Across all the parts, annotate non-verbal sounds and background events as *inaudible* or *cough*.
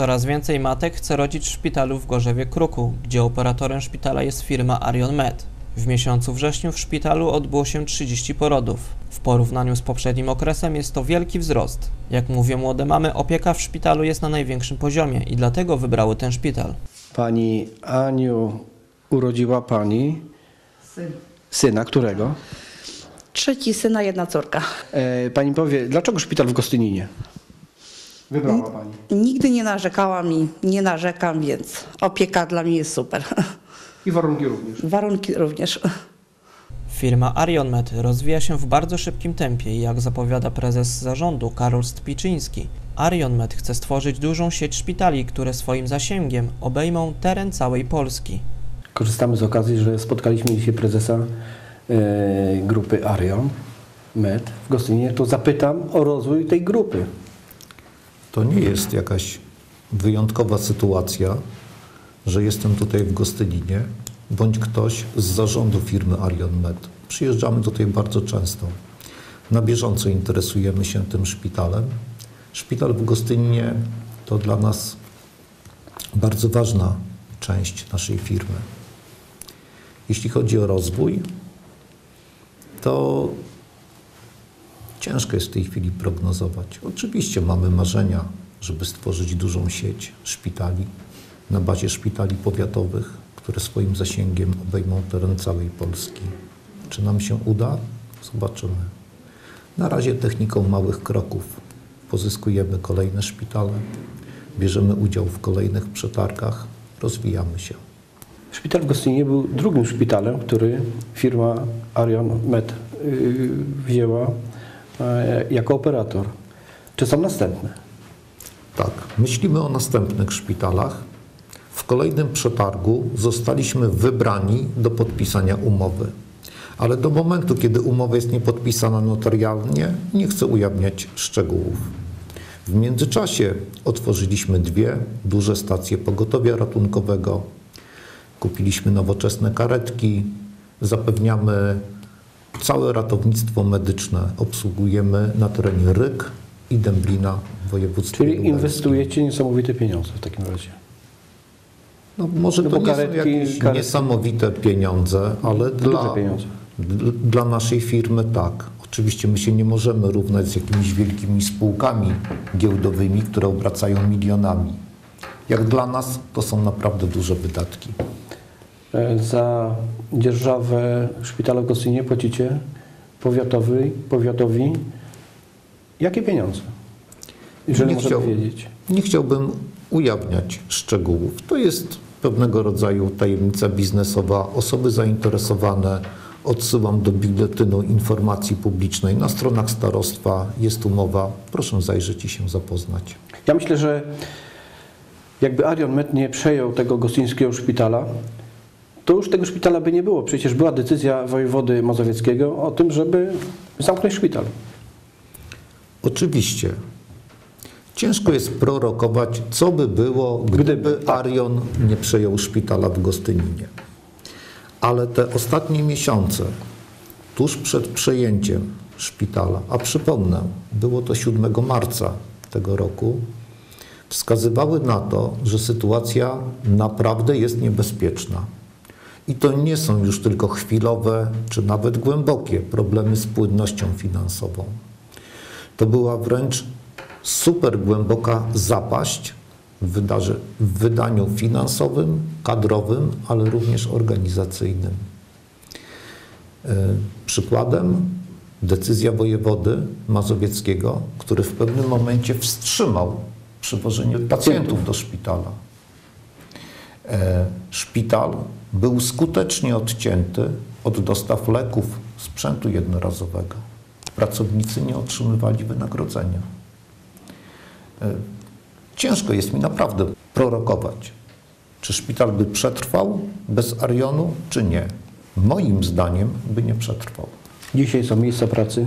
Coraz więcej matek chce rodzić w szpitalu w Gorzewie Kruku, gdzie operatorem szpitala jest firma Arion Med. W miesiącu wrześniu w szpitalu odbyło się 30 porodów. W porównaniu z poprzednim okresem jest to wielki wzrost. Jak mówią młode mamy, opieka w szpitalu jest na największym poziomie i dlatego wybrały ten szpital. Pani Aniu, urodziła Pani Syn. syna, którego? Trzeci syna, jedna córka. E, pani powie, dlaczego szpital w Gostyninie? Wybrała Pani. Nigdy nie narzekałam i nie narzekam, więc opieka dla mnie jest super. *laughs* I warunki również. Warunki również. Firma Arion Med rozwija się w bardzo szybkim tempie i jak zapowiada prezes zarządu Karol Stpiczyński, Arion Med chce stworzyć dużą sieć szpitali, które swoim zasięgiem obejmą teren całej Polski. Korzystamy z okazji, że spotkaliśmy dzisiaj prezesa e, grupy Arion Med w Gostyninie. To zapytam o rozwój tej grupy. To nie jest jakaś wyjątkowa sytuacja, że jestem tutaj w Gostyninie, bądź ktoś z zarządu firmy Arion Med. Przyjeżdżamy tutaj bardzo często. Na bieżąco interesujemy się tym szpitalem. Szpital w Gostyninie to dla nas bardzo ważna część naszej firmy. Jeśli chodzi o rozwój, to Ciężko jest w tej chwili prognozować. Oczywiście mamy marzenia, żeby stworzyć dużą sieć szpitali na bazie szpitali powiatowych, które swoim zasięgiem obejmą teren całej Polski. Czy nam się uda? Zobaczymy. Na razie techniką małych kroków pozyskujemy kolejne szpitale, bierzemy udział w kolejnych przetargach, rozwijamy się. Szpital w Gostyninie był drugim szpitalem, który firma Arion Med y, wzięła jako operator. Czy są następne? Tak, myślimy o następnych szpitalach. W kolejnym przetargu zostaliśmy wybrani do podpisania umowy. Ale do momentu, kiedy umowa jest niepodpisana notarialnie, nie chcę ujawniać szczegółów. W międzyczasie otworzyliśmy dwie duże stacje pogotowia ratunkowego, kupiliśmy nowoczesne karetki, zapewniamy całe ratownictwo medyczne, obsługujemy na terenie Ryk i Dęblina w województwie Czyli inwestujecie niesamowite pieniądze w takim razie. No może No to bo nie karetki- są jakieś karetki- niesamowite pieniądze, ale dla, pieniądze. dla naszej firmy tak. Oczywiście my się nie możemy równać z jakimiś wielkimi spółkami giełdowymi, które obracają milionami. Jak dla nas to są naprawdę duże wydatki. E, Za dzierżawę szpitala w Gostyninie płacicie powiatowi, powiatowi jakie pieniądze? Jeżeli Nie chciał- wiedzieć. Nie chciałbym ujawniać szczegółów. To jest pewnego rodzaju tajemnica biznesowa. Osoby zainteresowane odsyłam do biuletynu informacji publicznej. Na stronach starostwa jest umowa. Proszę zajrzeć i się zapoznać. Ja myślę, że jakby Arion Med nie przejął tego gostyńskiego szpitala, to już tego szpitala by nie było. Przecież była decyzja wojewody mazowieckiego o tym, żeby zamknąć szpital. Oczywiście. Ciężko jest prorokować, co by było, gdyby Arion nie przejął szpitala w Gostyninie. Ale te ostatnie miesiące, tuż przed przejęciem szpitala, a przypomnę, było to 7 marca tego roku, wskazywały na to, że sytuacja naprawdę jest niebezpieczna. I to nie są już tylko chwilowe czy nawet głębokie problemy z płynnością finansową. To była wręcz super głęboka zapaść w, w wydaniu finansowym, kadrowym, ale również organizacyjnym. E, Przykładem decyzja wojewody mazowieckiego, który w pewnym momencie wstrzymał przywożenie pacjentów do szpitala. E, Szpital był skutecznie odcięty od dostaw leków, sprzętu jednorazowego. Pracownicy nie otrzymywali wynagrodzenia. E, Ciężko jest mi naprawdę prorokować, czy szpital by przetrwał bez Arionu, czy nie. Moim zdaniem by nie przetrwał. Dzisiaj są miejsca pracy,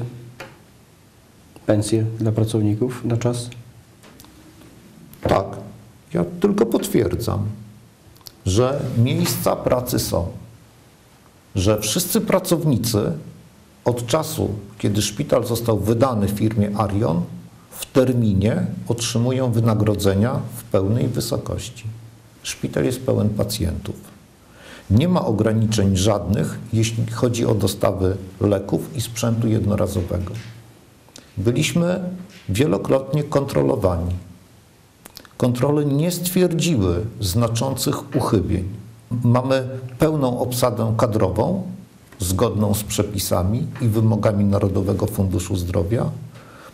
pensje dla pracowników na czas. Tak, ja tylko potwierdzam, że miejsca pracy są, że wszyscy pracownicy od czasu, kiedy szpital został wydany firmie Arion, w terminie otrzymują wynagrodzenia w pełnej wysokości. Szpital jest pełen pacjentów. Nie ma ograniczeń żadnych, jeśli chodzi o dostawy leków i sprzętu jednorazowego. Byliśmy wielokrotnie kontrolowani. Kontrole nie stwierdziły znaczących uchybień. Mamy pełną obsadę kadrową, zgodną z przepisami i wymogami Narodowego Funduszu Zdrowia.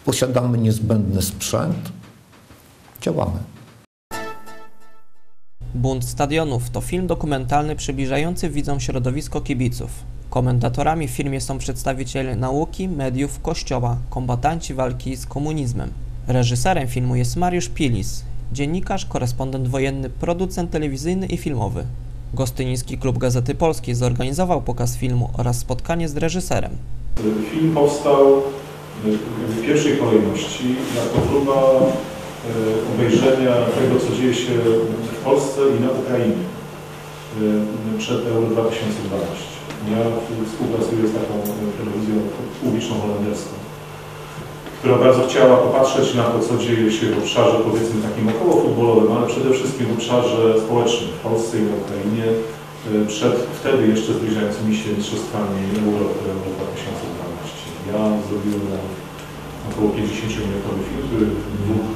Posiadamy niezbędny sprzęt. Działamy. Bunt Stadionów to film dokumentalny przybliżający widzom środowisko kibiców. Komentatorami w filmie są przedstawiciele nauki, mediów, kościoła, kombatanci walki z komunizmem. Reżyserem filmu jest Mariusz Pilis, dziennikarz, korespondent wojenny, producent telewizyjny i filmowy. Gostyniński Klub Gazety Polskiej zorganizował pokaz filmu oraz spotkanie z reżyserem. Film powstał y, w pierwszej kolejności jako próba y, obejrzenia tego, co dzieje się w Polsce i na Ukrainie y, przed Euro 2012. Ja współpracuję z taką telewizją publiczną holenderską, która bardzo chciała popatrzeć na to, co dzieje się w obszarze powiedzmy takim około futbolowym, ale przede wszystkim w obszarze społecznym w Polsce i na Ukrainie y, przed wtedy jeszcze zbliżającymi się mistrzostwami Europy Euro 2012. Ja zrobiłem około 50-minutowy film, który w dwóch,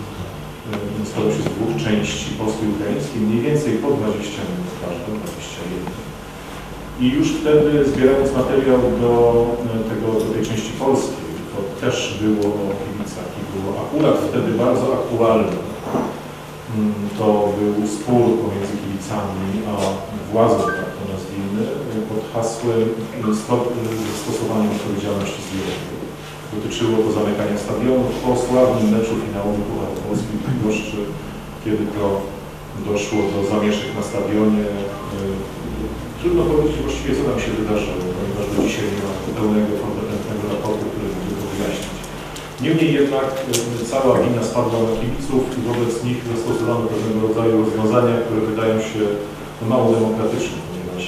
y, składał się z dwóch części polskiej i ukraińskiej, mniej więcej po 20 minut każdą, 21. I już wtedy zbierając materiał do, y, tego, do tej części polskiej, też było o kibicach i było akurat wtedy bardzo aktualne. Mm, To był spór pomiędzy kibicami a władzą, tak to nazwijmy, pod hasłem y, stop y, stosowania odpowiedzialności zbiorowej. Dotyczyło to zamykania stadionów po sławnym meczu finałowym Pucharu Polski w Bydgoszczy, kiedy to doszło do zamieszek na stadionie. Y, Trudno powiedzieć właściwie, co tam się wydarzyło, ponieważ do dzisiaj nie ma pełnego, kompetentnego raportu, który będzie to wyjaśnić. Niemniej jednak y, cała wina spadła na kibiców i wobec nich zastosowano pewnego rodzaju rozwiązania, które wydają się mało demokratyczne, ponieważ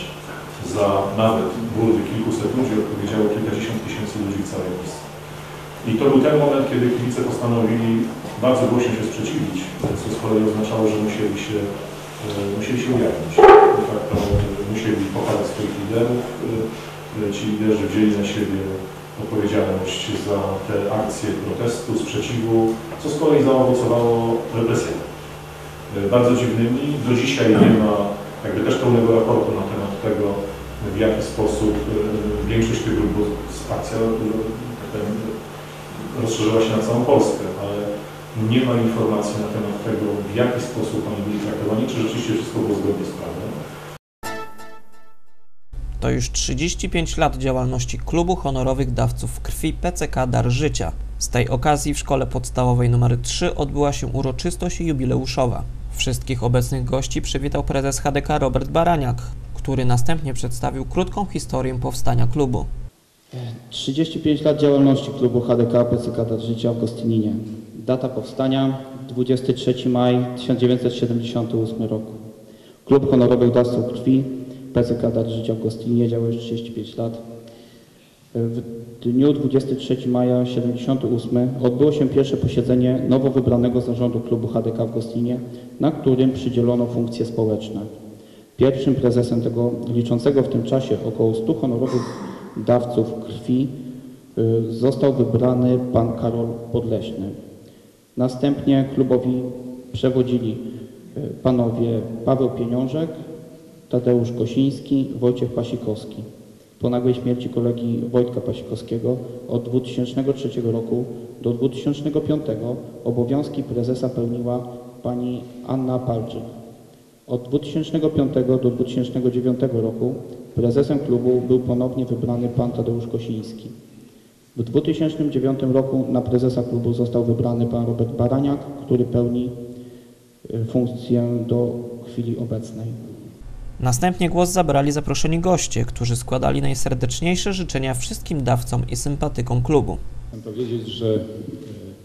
za nawet burdy kilkuset ludzi odpowiedziało kilkadziesiąt tysięcy ludzi w całej Polsce. I to był ten moment, kiedy kibice postanowili bardzo głośno się sprzeciwić, co z kolei oznaczało, że musieli się, e, musieli się ujawnić. De facto e, musieli pochwalić swoich liderów. E, Ci liderzy wzięli na siebie odpowiedzialność za te akcje protestu, sprzeciwu, co z kolei zaowocowało represjami. E, Bardzo dziwnymi. Do dzisiaj nie ma jakby też pełnego raportu na temat tego, w jaki sposób e, większość tych grup, bo akcja e, rozszerzyła się na całą Polskę, ale nie ma informacji na temat tego, w jaki sposób oni byli traktowani, czy rzeczywiście wszystko było zgodnie z prawem. To już 35 lat działalności Klubu Honorowych Dawców Krwi PCK Dar Życia. Z tej okazji w Szkole Podstawowej nr 3 odbyła się uroczystość jubileuszowa. Wszystkich obecnych gości przywitał prezes HDK Robert Baraniak, który następnie przedstawił krótką historię powstania klubu. 35 lat działalności klubu HDK PCK Dar Życia w Gostyninie. Data powstania 23 maj 1978 roku. Klub Honorowych Dawców Krwi PCK Dar Życia w Gostyninie działa już 35 lat. W dniu 23 maja 1978 odbyło się pierwsze posiedzenie nowo wybranego zarządu klubu HDK w Gostyninie, na którym przydzielono funkcje społeczne. Pierwszym prezesem tego liczącego w tym czasie około 100 honorowych dawców krwi y, został wybrany pan Karol Podleśny. Następnie klubowi przewodzili y, panowie Paweł Pieniążek, Tadeusz Kosiński, Wojciech Pasikowski. Po nagłej śmierci kolegi Wojtka Pasikowskiego od 2003 roku do 2005 obowiązki prezesa pełniła pani Anna Palczyk. Od 2005 do 2009 roku prezesem klubu był ponownie wybrany pan Tadeusz Kosiński. W 2009 roku na prezesa klubu został wybrany pan Robert Baraniak, który pełni y, funkcję do chwili obecnej. Następnie głos zabrali zaproszeni goście, którzy składali najserdeczniejsze życzenia wszystkim dawcom i sympatykom klubu. Chcę powiedzieć, że e,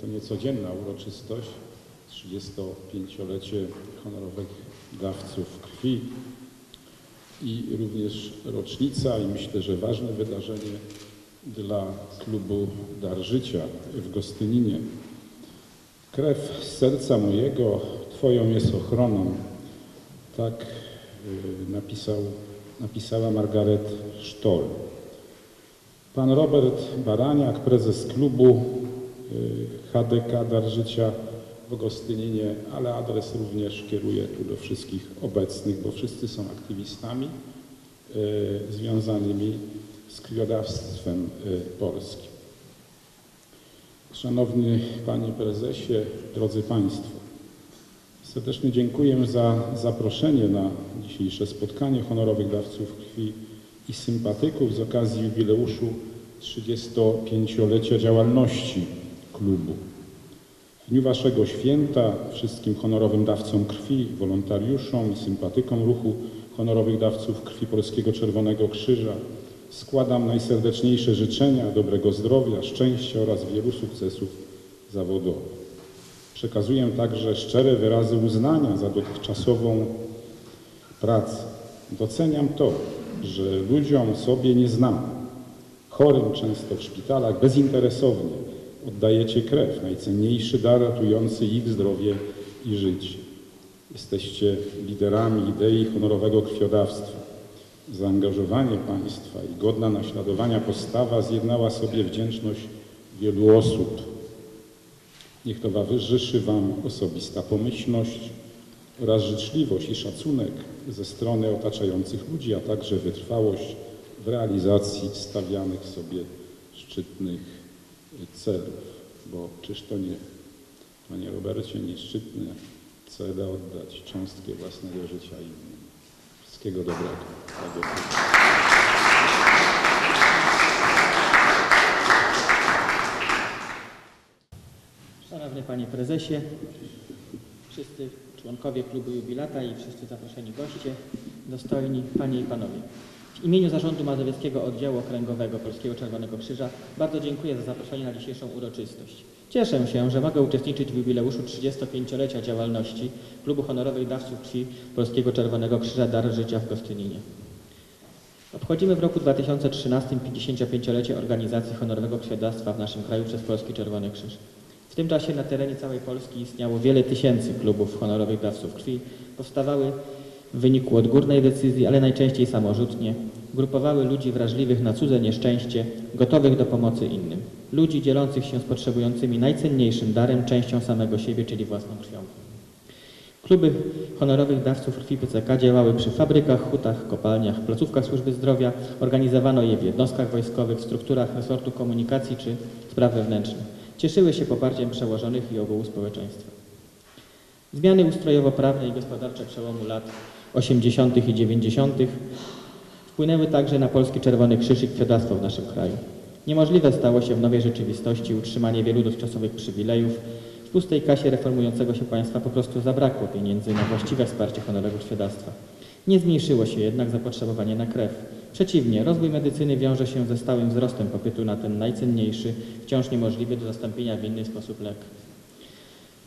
to niecodzienna uroczystość, 35-lecie honorowych dawców krwi i również rocznica i myślę, że ważne wydarzenie dla klubu Dar Życia w Gostyninie. Krew serca mojego Twoją jest ochroną. Tak napisał, napisała Margaret Stoll. Pan Robert Baraniak, prezes klubu y, HDK Dar Życia w Gostyninie, ale adres również kieruję tu do wszystkich obecnych, bo wszyscy są aktywistami y, związanymi z krwiodawstwem y, polskim. Szanowny Panie Prezesie, drodzy Państwo, serdecznie dziękuję za zaproszenie na dzisiejsze spotkanie honorowych dawców krwi i sympatyków z okazji jubileuszu 35-lecia działalności klubu. W dniu Waszego święta wszystkim honorowym dawcom krwi, wolontariuszom i sympatykom ruchu honorowych dawców krwi Polskiego Czerwonego Krzyża składam najserdeczniejsze życzenia dobrego zdrowia, szczęścia oraz wielu sukcesów zawodowych. Przekazuję także szczere wyrazy uznania za dotychczasową pracę. Doceniam to, że ludziom sobie nieznanym, chorym często w szpitalach, bezinteresownie oddajecie krew, najcenniejszy dar ratujący ich zdrowie i życie. Jesteście liderami idei honorowego krwiodawstwa. Zaangażowanie państwa i godna naśladowania postawa zjednała sobie wdzięczność wielu osób. Niech towarzyszy Wam osobista pomyślność oraz życzliwość i szacunek ze strony otaczających ludzi, a także wytrwałość w realizacji stawianych sobie szczytnych celów. Bo czyż to nie, Panie Robercie, nie szczytne cele oddać cząstkę własnego życia innym. Wszystkiego dobrego. Tak jest. Szanowny Panie Prezesie, wszyscy członkowie klubu Jubilata i wszyscy zaproszeni goście, dostojni Panie i Panowie. W imieniu Zarządu Mazowieckiego Oddziału Okręgowego Polskiego Czerwonego Krzyża bardzo dziękuję za zaproszenie na dzisiejszą uroczystość. Cieszę się, że mogę uczestniczyć w jubileuszu 35-lecia działalności Klubu Honorowych Dawców Krwi Polskiego Czerwonego Krzyża Dar Życia w Gostyninie. Obchodzimy w roku 2013 55-lecie organizacji honorowego krwiodawstwa w naszym kraju przez Polski Czerwony Krzyż. Tym czasie na terenie całej Polski istniało wiele tysięcy klubów honorowych dawców krwi. Powstawały w wyniku odgórnej decyzji, ale najczęściej samorzutnie. Grupowały ludzi wrażliwych na cudze nieszczęście, gotowych do pomocy innym. Ludzi dzielących się z potrzebującymi najcenniejszym darem, częścią samego siebie, czyli własną krwią. Kluby honorowych dawców krwi PCK działały przy fabrykach, hutach, kopalniach, placówkach służby zdrowia. Organizowano je w jednostkach wojskowych, strukturach resortu komunikacji czy spraw wewnętrznych. Cieszyły się poparciem przełożonych i ogółu społeczeństwa. Zmiany ustrojowo-prawne i gospodarcze przełomu lat 80. i 90. wpłynęły także na Polski Czerwony Krzyż i krwiodawstwo w naszym kraju. Niemożliwe stało się w nowej rzeczywistości utrzymanie wielu dotychczasowych przywilejów. W pustej kasie reformującego się państwa po prostu zabrakło pieniędzy na właściwe wsparcie honorowego krwiodawstwa. Nie zmniejszyło się jednak zapotrzebowanie na krew. Przeciwnie, rozwój medycyny wiąże się ze stałym wzrostem popytu na ten najcenniejszy, wciąż niemożliwy do zastąpienia w inny sposób lek.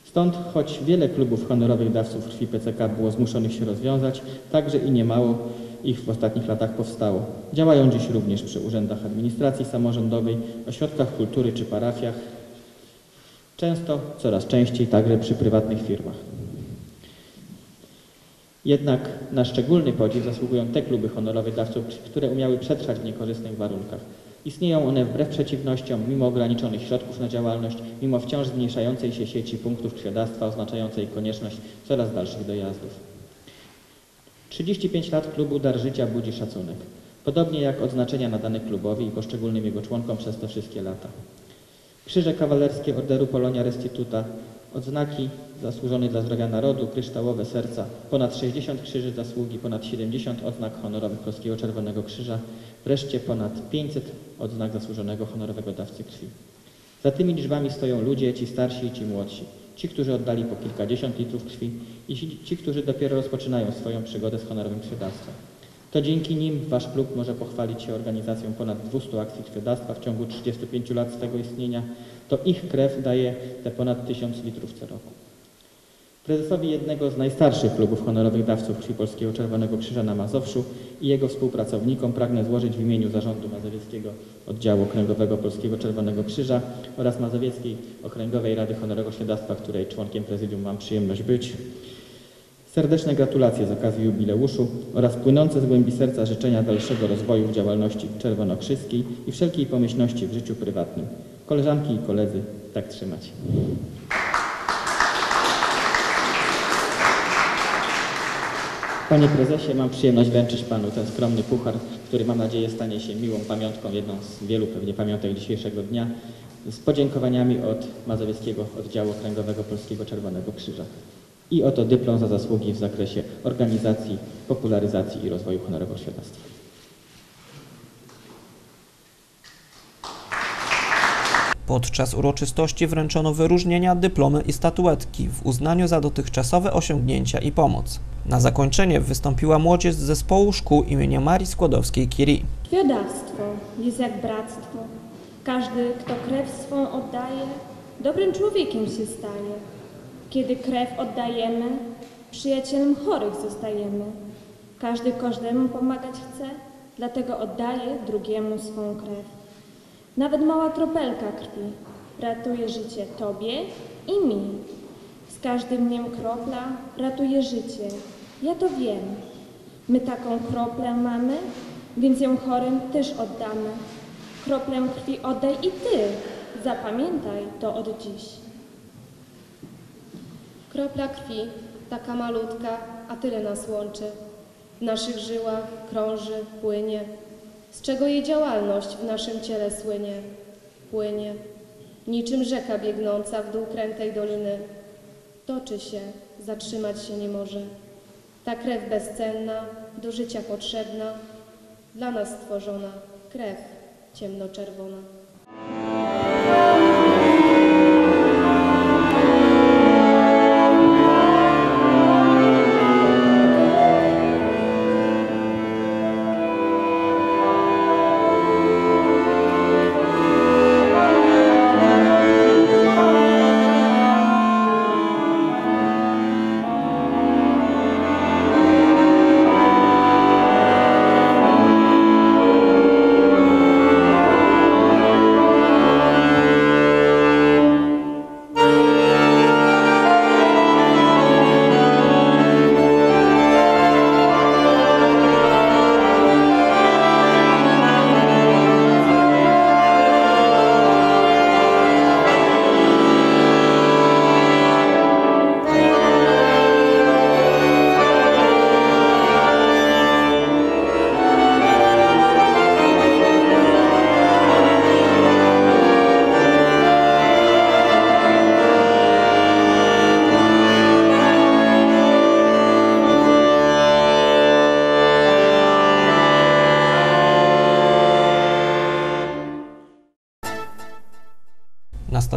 Stąd, choć wiele klubów honorowych dawców krwi PCK było zmuszonych się rozwiązać, także i niemało ich w ostatnich latach powstało. Działają dziś również przy urzędach administracji samorządowej, ośrodkach kultury czy parafiach, często, coraz częściej także przy prywatnych firmach. Jednak na szczególny podziw zasługują te kluby honorowych dawców, które umiały przetrwać w niekorzystnych warunkach. Istnieją one wbrew przeciwnościom, mimo ograniczonych środków na działalność, mimo wciąż zmniejszającej się sieci punktów krwiodawstwa oznaczającej konieczność coraz dalszych dojazdów. 35 lat klubu Dar Życia budzi szacunek, podobnie jak odznaczenia nadane klubowi i poszczególnym jego członkom przez te wszystkie lata. Krzyże kawalerskie Orderu Polonia Restituta, odznaki zasłużony dla zdrowia narodu, kryształowe serca, ponad 60 krzyży zasługi, ponad 70 odznak honorowych Polskiego Czerwonego Krzyża, wreszcie ponad 500 odznak zasłużonego honorowego dawcy krwi. Za tymi liczbami stoją ludzie, ci starsi i ci młodsi, ci, którzy oddali po kilkadziesiąt litrów krwi i ci, którzy dopiero rozpoczynają swoją przygodę z honorowym krwiodawstwem. To dzięki nim Wasz klub może pochwalić się organizacją ponad 200 akcji krwiodawstwa w ciągu 35 lat swego istnienia. To ich krew daje te ponad 1000 litrów co roku. Prezesowi jednego z najstarszych klubów honorowych dawców krwi Polskiego Czerwonego Krzyża na Mazowszu i jego współpracownikom pragnę złożyć w imieniu Zarządu Mazowieckiego Oddziału Okręgowego Polskiego Czerwonego Krzyża oraz Mazowieckiej Okręgowej Rady Honorowego Świadactwa, której członkiem prezydium mam przyjemność być. Serdeczne gratulacje z okazji jubileuszu oraz płynące z głębi serca życzenia dalszego rozwoju w działalności czerwonokrzyskiej i wszelkiej pomyślności w życiu prywatnym. Koleżanki i koledzy, tak trzymać. Panie prezesie, mam przyjemność wręczyć panu ten skromny puchar, który mam nadzieję stanie się miłą pamiątką, jedną z wielu pewnie pamiątek dzisiejszego dnia, z podziękowaniami od Mazowieckiego Oddziału Okręgowego Polskiego Czerwonego Krzyża. I oto dyplom za zasługi w zakresie organizacji, popularyzacji i rozwoju honorowego świadectwa. Podczas uroczystości wręczono wyróżnienia, dyplomy i statuetki w uznaniu za dotychczasowe osiągnięcia i pomoc. Na zakończenie wystąpiła młodzież z zespołu szkół imienia Marii Skłodowskiej-Curie. Krwiodawstwo jest jak bractwo. Każdy, kto krew swą oddaje, dobrym człowiekiem się staje. Kiedy krew oddajemy, przyjacielem chorych zostajemy. Każdy każdemu pomagać chce, dlatego oddaje drugiemu swą krew. Nawet mała kropelka krwi ratuje życie Tobie i mi. Z każdym dniem kropla ratuje życie. Ja to wiem. My taką kroplę mamy, więc ją chorym też oddamy. Kroplę krwi oddaj i Ty. Zapamiętaj to od dziś. Kropla krwi, taka malutka, a tyle nas łączy. W naszych żyłach krąży, płynie. Z czego jej działalność w naszym ciele słynie? Płynie. Niczym rzeka biegnąca w dół krętej doliny. Toczy się, zatrzymać się nie może. Ta krew bezcenna, do życia potrzebna, dla nas stworzona, krew ciemnoczerwona.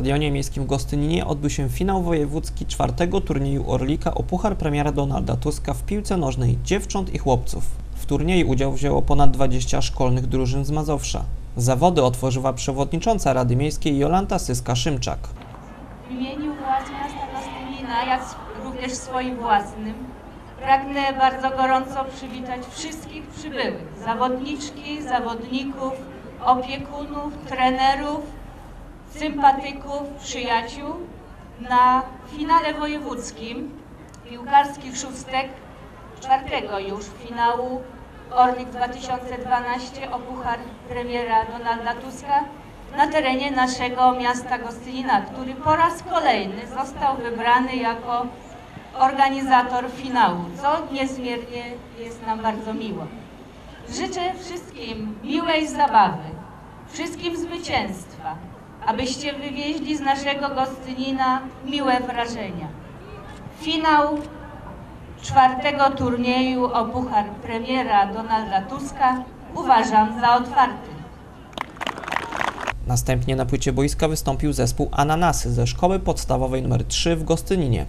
Stadionie miejskim w Gostyninie odbył się finał wojewódzki czwartego turnieju Orlika o Puchar Premiera Donalda Tuska w piłce nożnej dziewcząt i chłopców. W turnieju udział wzięło ponad 20 szkolnych drużyn z Mazowsza. Zawody otworzyła przewodnicząca Rady Miejskiej Jolanta Syska-Szymczak. W imieniu władz miasta Gostynina, jak również swoim własnym, pragnę bardzo gorąco przywitać wszystkich przybyłych, zawodniczki, zawodników, opiekunów, trenerów, sympatyków, przyjaciół na finale wojewódzkim piłkarskich szóstek, czwartego już finału Orlik 2012 o Puchar Premiera Donalda Tuska na terenie naszego miasta Gostynina, który po raz kolejny został wybrany jako organizator finału, co niezmiernie jest nam bardzo miło. Życzę wszystkim miłej zabawy, wszystkim zwycięstwa, abyście wywieźli z naszego Gostynina miłe wrażenia. Finał czwartego turnieju o Puchar Premiera Donalda Tuska uważam za otwarty. Następnie na płycie boiska wystąpił zespół Ananasy ze szkoły podstawowej nr 3 w Gostyninie.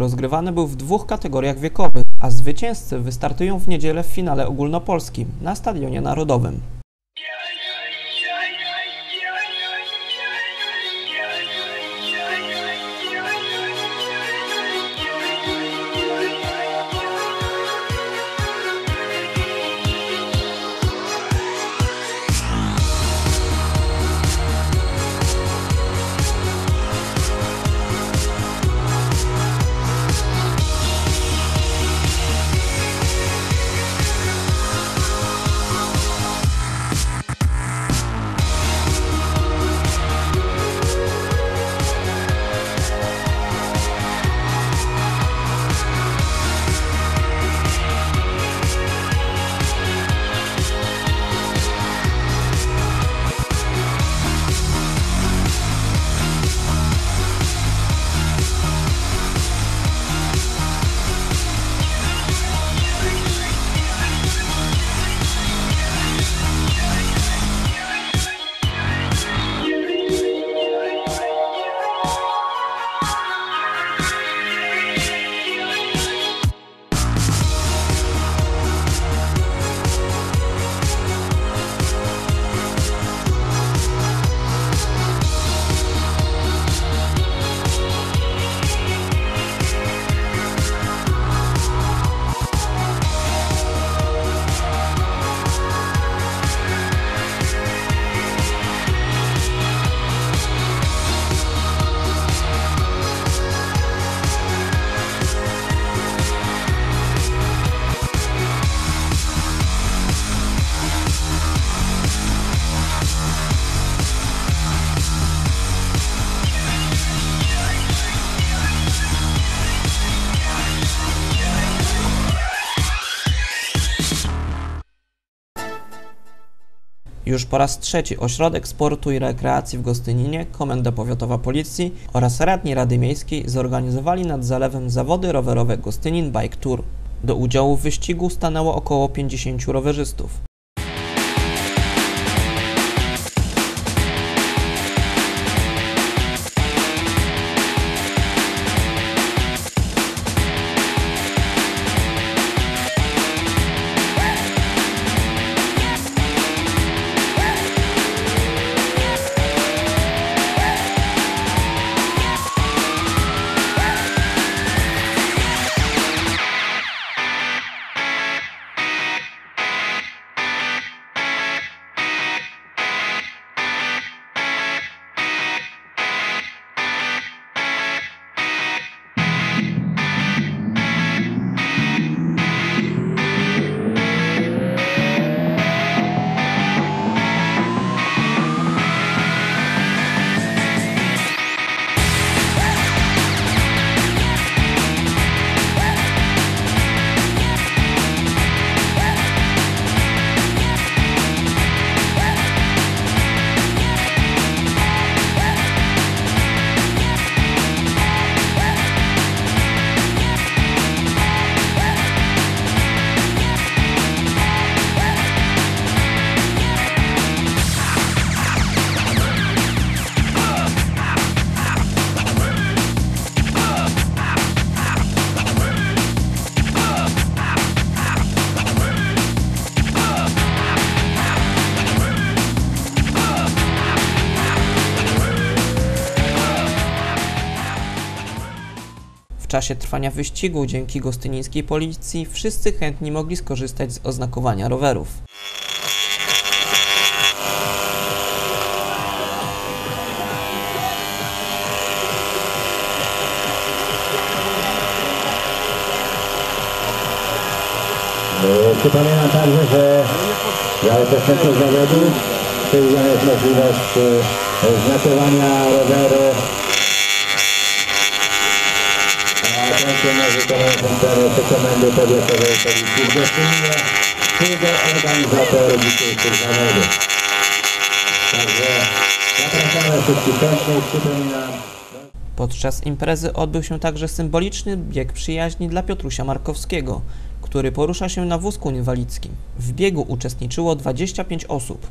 Rozgrywany był w dwóch kategoriach wiekowych, a zwycięzcy wystartują w niedzielę w finale ogólnopolskim na Stadionie Narodowym. Już po raz trzeci Ośrodek Sportu i Rekreacji w Gostyninie, Komenda Powiatowa Policji oraz radni Rady Miejskiej zorganizowali nad zalewem zawody rowerowe Gostynin Bike Tour. Do udziału w wyścigu stanęło około 50 rowerzystów. Czasie trwania wyścigu dzięki gostynińskiej policji wszyscy chętni mogli skorzystać z oznakowania rowerów. Przypominam także, że dla uczestników zawodu jest możliwość e, znakowania roweru. A będzie może komentarze Komendy Powiatowej Policji w Gostyninie czy do organizatorów dzisiejszych zawodów. Także zapraszamy wszystkich chętnych, przypominam. Podczas imprezy odbył się także symboliczny bieg przyjaźni dla Piotrusia Markowskiego, który porusza się na wózku inwalidzkim. W biegu uczestniczyło 25 osób.